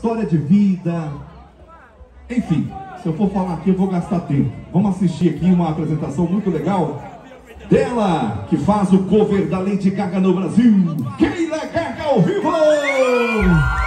história de vida. Enfim, se eu for falar aqui, eu vou gastar tempo. Vamos assistir aqui uma apresentação muito legal dela, que faz o cover da Lady Gaga no Brasil, Keila Gaga ao vivo!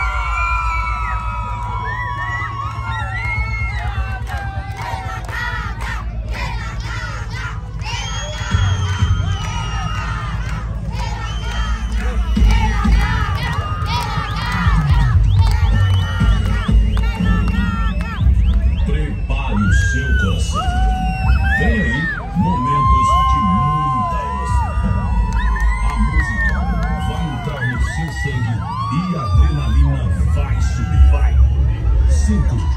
city.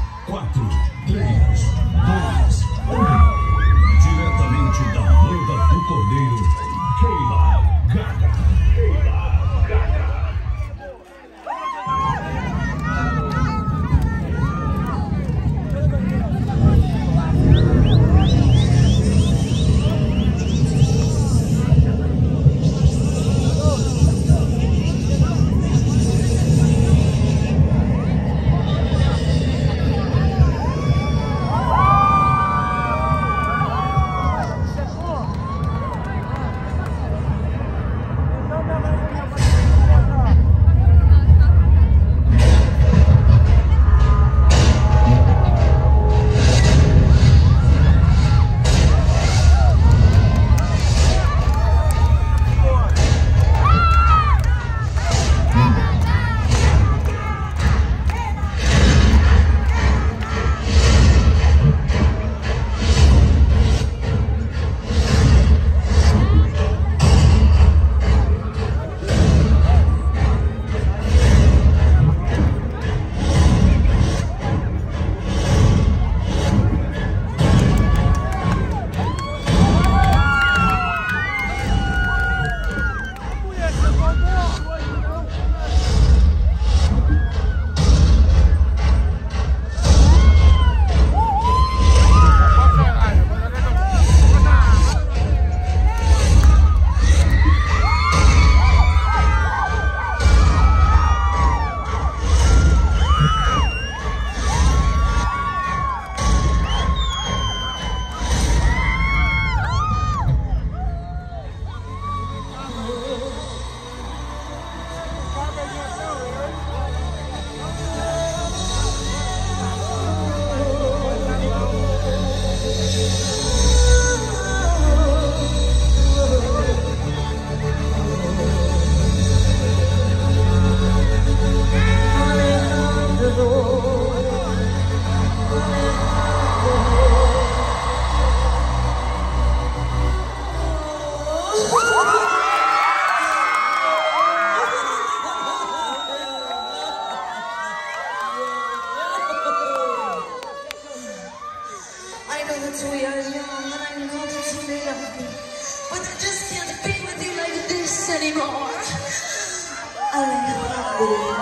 we are young and I know that you may love me. But I just can't be with you like this anymore. I love you.